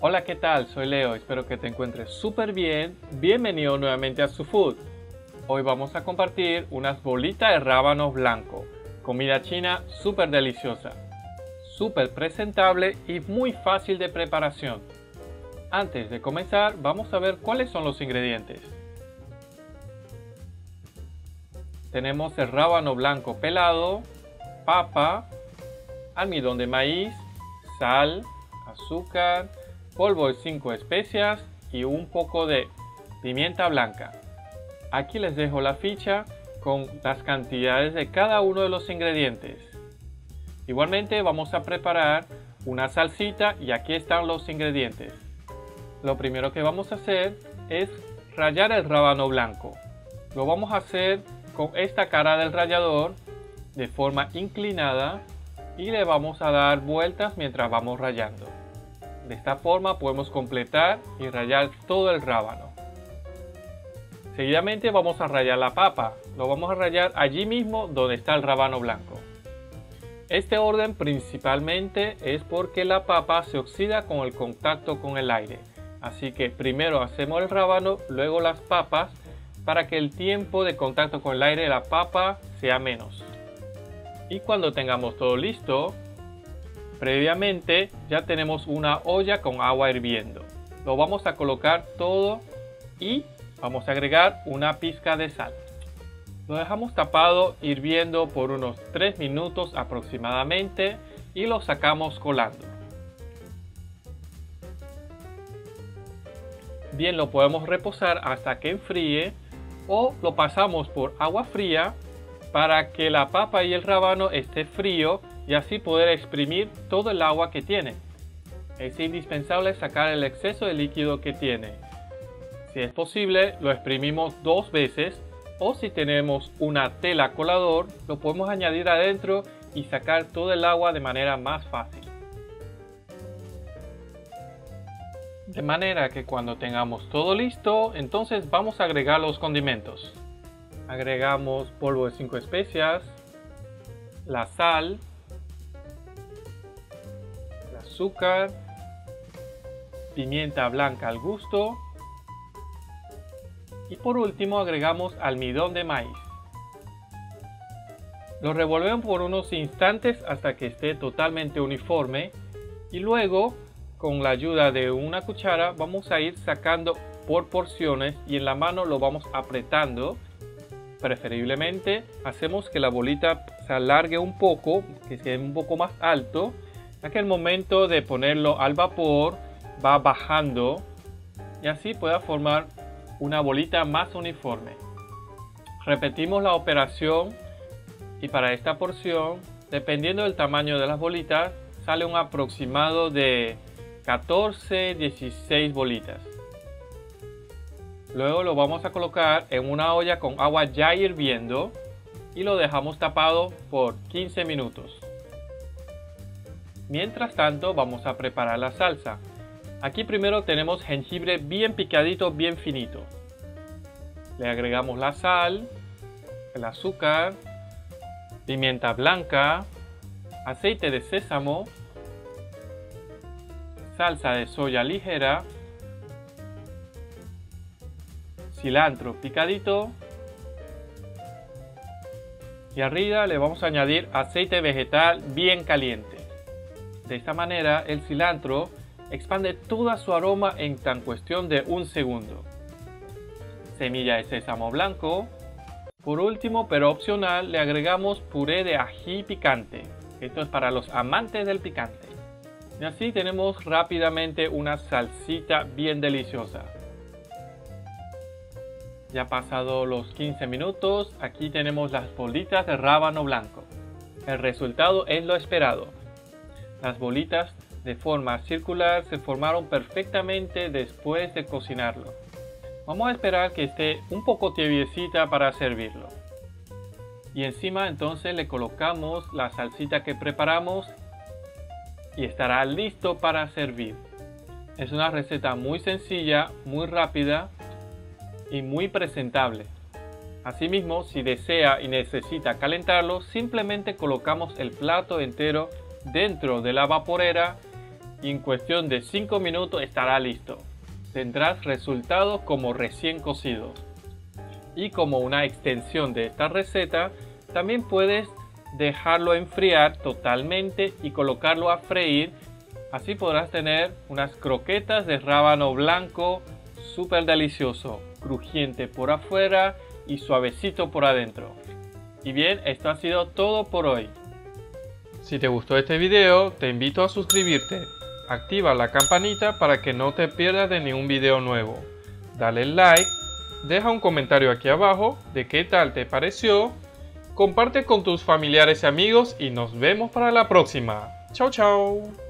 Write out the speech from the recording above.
Hola, ¿qué tal? Soy Leo, espero que te encuentres súper bien. Bienvenido nuevamente a Su Food. Hoy vamos a compartir unas bolitas de rábano blanco, comida china súper deliciosa, súper presentable y muy fácil de preparación. Antes de comenzar, vamos a ver cuáles son los ingredientes. Tenemos el rábano blanco pelado, papa, almidón de maíz, sal, azúcar, polvo de 5 especias y un poco de pimienta blanca. Aquí les dejo la ficha con las cantidades de cada uno de los ingredientes. Igualmente vamos a preparar una salsita y aquí están los ingredientes. Lo primero que vamos a hacer es rallar el rábano blanco. Lo vamos a hacer con esta cara del rallador de forma inclinada y le vamos a dar vueltas mientras vamos rayando. De esta forma podemos completar y rayar todo el rábano. Seguidamente vamos a rayar la papa. Lo vamos a rayar allí mismo donde está el rábano blanco. Este orden principalmente es porque la papa se oxida con el contacto con el aire. Así que primero hacemos el rábano, luego las papas para que el tiempo de contacto con el aire de la papa sea menos. Y cuando tengamos todo listo, previamente ya tenemos una olla con agua hirviendo. Lo vamos a colocar todo y vamos a agregar una pizca de sal. Lo dejamos tapado hirviendo por unos 3 minutos aproximadamente y lo sacamos colando. Bien, lo podemos reposar hasta que enfríe o lo pasamos por agua fría para que la papa y el rábano esté frío y así poder exprimir todo el agua que tiene. Es indispensable sacar el exceso de líquido que tiene. Si es posible, lo exprimimos dos veces o si tenemos una tela colador, lo podemos añadir adentro y sacar todo el agua de manera más fácil. De manera que cuando tengamos todo listo, entonces vamos a agregar los condimentos. Agregamos polvo de 5 especias, la sal, azúcar, pimienta blanca al gusto y por último agregamos almidón de maíz. Lo revolvemos por unos instantes hasta que esté totalmente uniforme y luego con la ayuda de una cuchara vamos a ir sacando por porciones y en la mano lo vamos apretando. Preferiblemente hacemos que la bolita se alargue un poco, que sea un poco más alto, ya que el momento de ponerlo al vapor va bajando y así pueda formar una bolita más uniforme. Repetimos la operación y para esta porción, dependiendo del tamaño de las bolitas, sale un aproximado de 14, 16 bolitas. Luego lo vamos a colocar en una olla con agua ya hirviendo y lo dejamos tapado por 15 minutos. Mientras tanto vamos a preparar la salsa. Aquí primero tenemos jengibre bien picadito, bien finito. Le agregamos la sal, el azúcar, pimienta blanca, aceite de sésamo, salsa de soya ligera, cilantro picadito y arriba le vamos a añadir aceite vegetal bien caliente. De esta manera el cilantro expande toda su aroma en tan cuestión de un segundo. Semilla de sésamo blanco. Por último, pero opcional, le agregamos puré de ají picante. Esto es para los amantes del picante. Y así tenemos rápidamente una salsita bien deliciosa. Ya pasado los 15 minutos, aquí tenemos las bolitas de rábano blanco. El resultado es lo esperado. Las bolitas de forma circular se formaron perfectamente después de cocinarlo. Vamos a esperar que esté un poco tibiecita para servirlo. Y encima entonces le colocamos la salsita que preparamos y estará listo para servir. Es una receta muy sencilla, muy rápida y muy presentable. Asimismo, si desea y necesita calentarlo, simplemente colocamos el plato entero dentro de la vaporera y en cuestión de 5 minutos estará listo. Tendrás resultados como recién cocidos. Y como una extensión de esta receta, también puedes dejarlo enfriar totalmente y colocarlo a freír. Así podrás tener unas croquetas de rábano blanco súper delicioso, crujiente por afuera y suavecito por adentro. Y bien, esto ha sido todo por hoy. Si te gustó este video, te invito a suscribirte. Activa la campanita para que no te pierdas de ningún video nuevo. Dale like, deja un comentario aquí abajo de qué tal te pareció comparte con tus familiares y amigos y nos vemos para la próxima. Chao, chao.